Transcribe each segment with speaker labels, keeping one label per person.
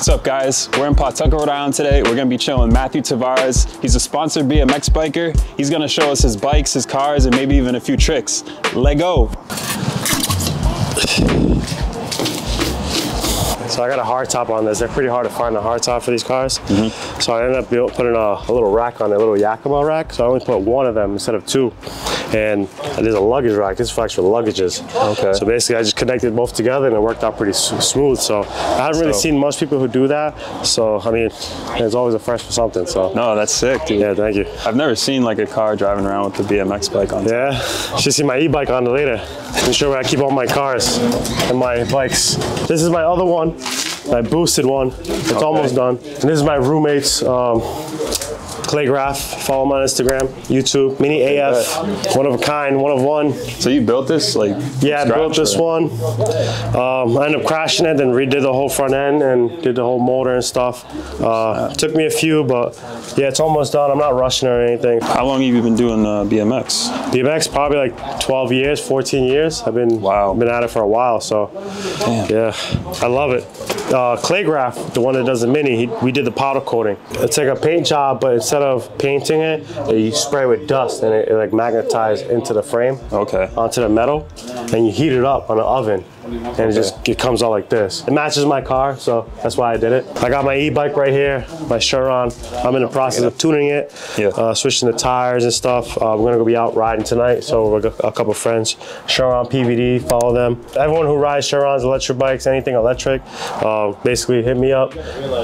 Speaker 1: What's up guys? We're in Pawtucket, Rhode Island today. We're gonna be chilling with Mathew Tavares. He's a sponsored BMX biker. He's gonna show us his bikes, his cars, and maybe even a few tricks. Let go.
Speaker 2: So I got a hard top on this. They're pretty hard to find a hard top for these cars. Mm-hmm. So I ended up built, putting a, a little rack on it, a little Yakima rack. So I only put one of them instead of two. And there's a luggage rack. This is for extra luggages.
Speaker 1: Okay.
Speaker 2: So basically, I just connected both together, and it worked out pretty smooth. So I haven't really
Speaker 1: So-
Speaker 2: seen most people who do that. So I mean, it's always a first for something. So
Speaker 1: No, that's sick, dude.
Speaker 2: yeah, thank you.
Speaker 1: I've never seen like a car driving around with the BMX bike on.
Speaker 2: Yeah, should see my e-bike on later. I'm sure where I keep all my cars and my bikes. This is my other one, my boosted one. It's almost done. And this is my roommate's um, clay graph. Follow him on Instagram, YouTube, Mini AF, one of a kind, one of one.
Speaker 1: So you built this like?
Speaker 2: Yeah, I built this
Speaker 1: or-
Speaker 2: one. Um, I ended up crashing it, then redid the whole front end and did the whole motor and stuff. Uh, took me a few, but yeah, it's almost done. I'm not rushing or anything.
Speaker 1: How long have you been doing uh, BMX?
Speaker 2: BMX probably like 12 years, 14 years. I've been
Speaker 1: Wow.
Speaker 2: been at it for a while, so
Speaker 1: Damn.
Speaker 2: yeah, I love it. Uh, Claygraph, the one that does the mini, he, we did the powder coating. It's like a paint job, but instead of painting it, you spray with dust and it, it like magnetizes into the frame,
Speaker 1: Okay.
Speaker 2: onto the metal, and you heat it up on an oven. And it just it comes out like this. It matches my car, so that's why I did it. I got my e-bike right here, my Sur-Ron. I'm in the process of tuning it,
Speaker 1: Yeah.
Speaker 2: uh, switching the tires and stuff. Uh, we're gonna go be out riding tonight, so we're a couple friends. Sur-Ron PVD, follow them. Everyone who rides Sur-Rons, electric bikes, anything electric, uh, basically hit me up.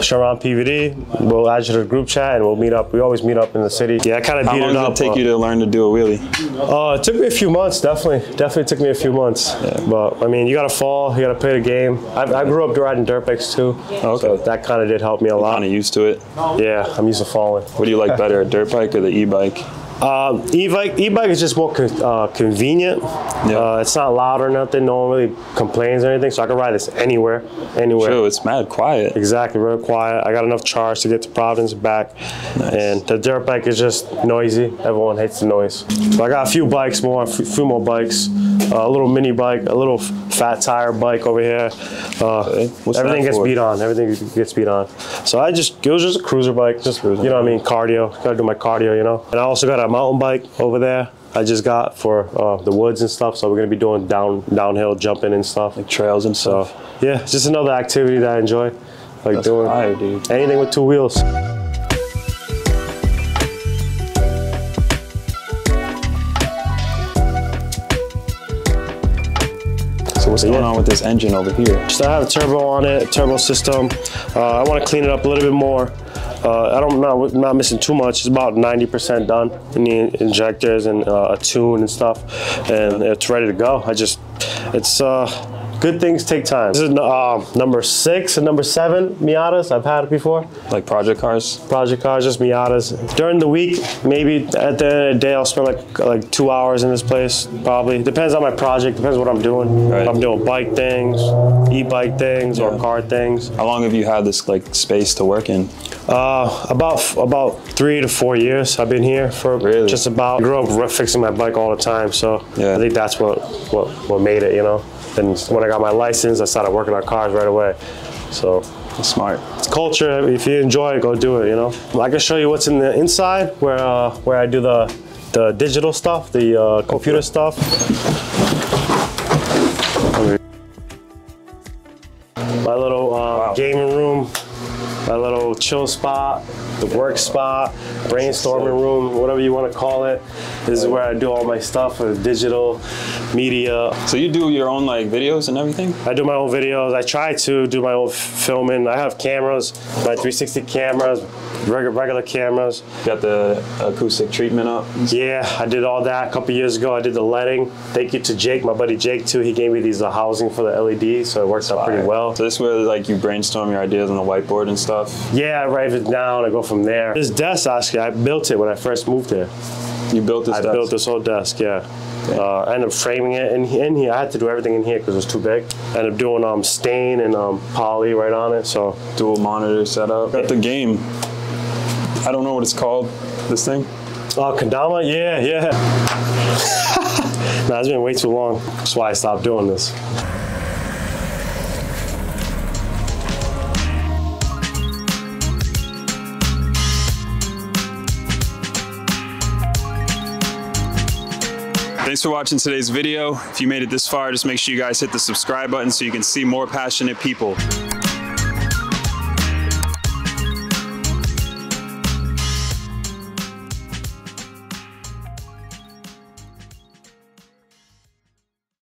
Speaker 2: Sur-Ron PVD. We'll add you to the group chat and we'll meet up. We always meet up in the city. Yeah, I kind of
Speaker 1: How
Speaker 2: beat
Speaker 1: long
Speaker 2: it up.
Speaker 1: it take
Speaker 2: but-
Speaker 1: you to learn to do a wheelie?
Speaker 2: uh, it took me a few months, definitely. Definitely took me a few months. But I mean, you gotta fall, you gotta play the game. I, I grew up riding dirt bikes too, oh,
Speaker 1: Okay.
Speaker 2: so that kind of did help me a lot.
Speaker 1: Kind of used to it.
Speaker 2: Yeah, I'm used to falling.
Speaker 1: What do you like better, a dirt bike or the e-bike?
Speaker 2: Um, e-bike, e-bike is just more con- uh, convenient.
Speaker 1: Yeah.
Speaker 2: Uh, it's not loud or nothing. No one really complains or anything, so I can ride this anywhere, anywhere.
Speaker 1: True, it's mad quiet.
Speaker 2: Exactly, real quiet. I got enough charge to get to Providence and back. And the dirt bike is just noisy. Everyone hates the noise. So I got a few bikes more, a few more bikes. Uh, a little mini bike, a little fat tire bike over here. Uh,
Speaker 1: What's
Speaker 2: everything gets beat on. Everything gets beat on. So I just, it was just a cruiser bike. Just, you know what I mean? Cardio. Gotta do my cardio, you know? And I also got a mountain bike over there. I just got for uh, the woods and stuff, so we're gonna be doing down downhill jumping and stuff.
Speaker 1: Like trails and
Speaker 2: So
Speaker 1: stuff.
Speaker 2: yeah, it's just another activity that I enjoy. Like
Speaker 1: That's
Speaker 2: doing
Speaker 1: fire, dude.
Speaker 2: anything with two wheels.
Speaker 1: So what's going on with this engine over here?
Speaker 2: So I have a turbo on it, turbo system. Uh, I want to clean it up a little bit more. Uh, I don't not not missing too much. It's about 90% done in the injectors and uh, a tune and stuff, and it's ready to go. I just it's uh, good things take time. This is uh, number six and number seven Miatas. I've had it before.
Speaker 1: Like project cars?
Speaker 2: project cars, just Miatas. During the week, maybe at the end of the day, I'll spend like like two hours in this place. Probably depends on my project. Depends what I'm doing.
Speaker 1: Right.
Speaker 2: I'm doing bike things, e-bike things, or car things.
Speaker 1: How long have you had this like space to work in?
Speaker 2: Uh, about about three to four years. I've been here for
Speaker 1: Really?
Speaker 2: just about. I grew up fixing my bike all the time, so
Speaker 1: Yeah.
Speaker 2: I think that's what what what made it. You know. And when I got my license, I started working on cars right away. So
Speaker 1: That's smart.
Speaker 2: it's culture. If you enjoy it, go do it. You know. I can show you what's in the inside where uh, where I do the the digital stuff, the uh, computer stuff. My little uh, gaming room, my little chill spot, the work spot, brainstorming room, whatever you want to call it. This is where I do all my stuff for digital media.
Speaker 1: So you do your own like videos and everything?
Speaker 2: I do my own videos. I try to do my own filming. I have cameras, my 360 cameras, regular, regular cameras.
Speaker 1: Got the acoustic treatment up?
Speaker 2: Yeah, I did all that a couple years ago. I did the lighting. Thank you to Jake, my buddy Jake too. He gave me these uh, housing for the LED, so it works out pretty well.
Speaker 1: So this is where like you brainstorm your ideas on the whiteboard and stuff?
Speaker 2: Yeah, I write it down. I go from there. This desk, actually, I built it when I first moved here.
Speaker 1: You built this
Speaker 2: I
Speaker 1: desk?
Speaker 2: built this whole desk, yeah. Uh, I ended up framing it in, in here. I had to do everything in here because it was too big. I ended up doing um, stain and um, poly right on it. So
Speaker 1: dual monitor setup. Got the game. I don't know what it's called. This thing.
Speaker 2: Oh, Kendama? Yeah, yeah. nah, it's been way too long. That's why I stopped doing this.
Speaker 1: Thanks for watching today's video. If you made it this far, just make sure you guys hit the subscribe button so you can see more passionate people.